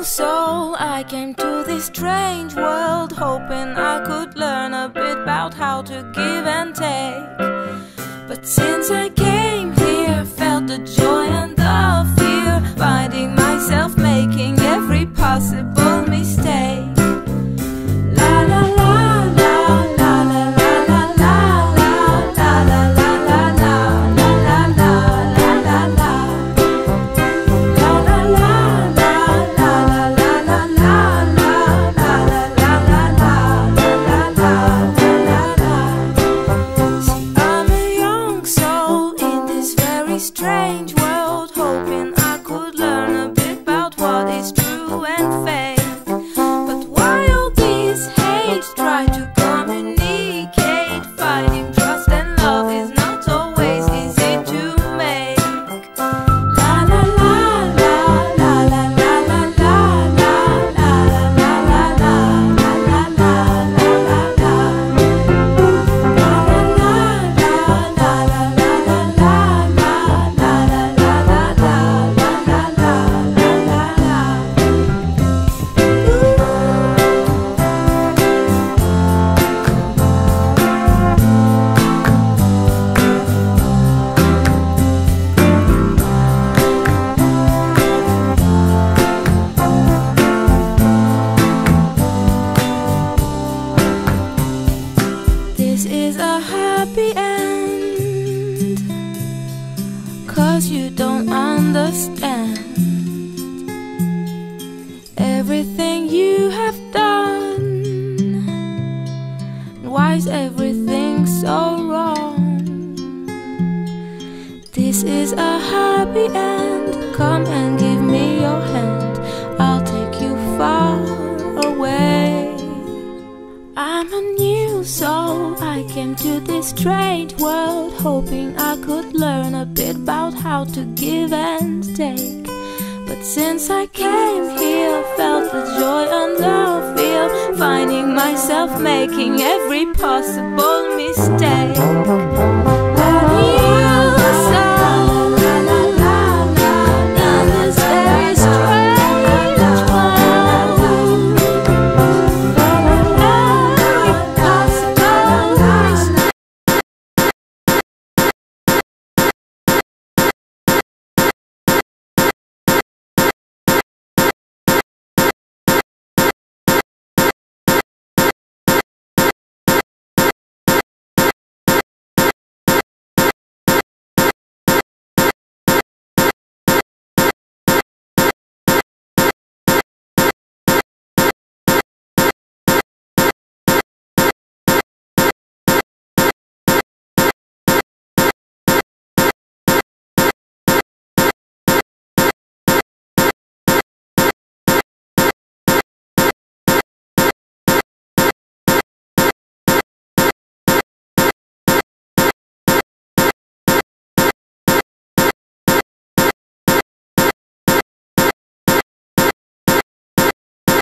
I came to this strange world hoping I could learn a bit about how to give and take. But since I came here, felt the joy strange Cause you don't understand everything you have done. Why is everything so wrong? This is a happy end. Come and give me your hand. I'll take you far away. I'm a new soul. I came to this strange world hoping I could learn a bit about how to give and take. But since I came here, felt the joy and love fear, finding myself making every possible mistake.